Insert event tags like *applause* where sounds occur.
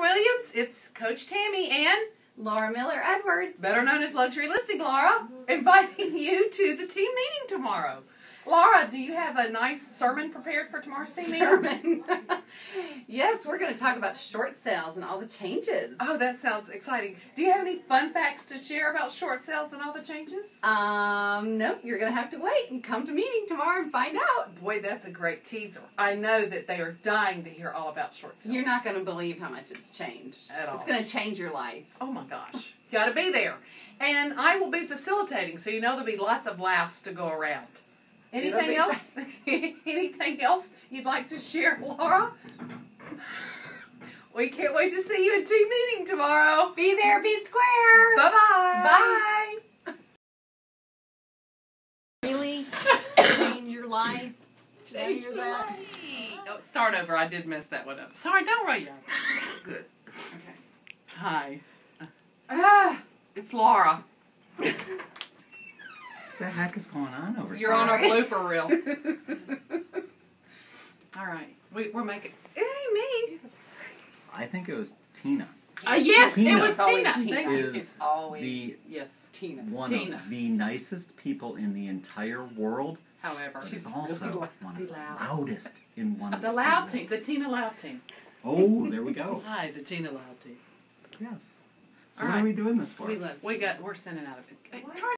Williams. It's Coach Tammy and Laura Miller Edwards. better known as Luxury Listing Laura, inviting you to the team meeting tomorrow. Laura, do you have a nice sermon prepared for tomorrow's team meeting? *laughs* Yes, we're going to talk about short sales and all the changes. Oh, that sounds exciting. Do you have any fun facts to share about short sales and all the changes? Um, no, you're going to have to wait and come to meeting tomorrow and find out. Boy, that's a great teaser. I know that they are dying to hear all about short sales. You're not going to believe how much it's changed. At all. It's going to change your life. Oh my gosh. Got to be there. And I will be facilitating, so you know there'll be lots of laughs to go around. Anything else? *laughs* Anything else you'd like to share, Laura? We can't wait to see you at team meeting tomorrow. Be there, be square. Bye-bye. Bye. really *coughs* change your life? Tell you that. Oh, start over. I did mess that one up. Sorry, don't roll your eyes. Good. Okay. Hi. Ah, it's Laura. *laughs* the heck is going on over here? You're here? on our Sorry. blooper reel. *laughs* All right. We, we're making. It ain't me. I think it was Tina. Uh, yes, Tina. it was It's always Tina. Tina. Is It's always the Yes, Tina. one Tina. of the nicest people in the entire world. however. She's also really one of the the loudest. loudest in one of The loud team, the Tina Loud team. Oh, there we go. *laughs* Hi, the Tina Loud team. Yes. So All what right. are we doing this for? We, we got, we're sending out a. Try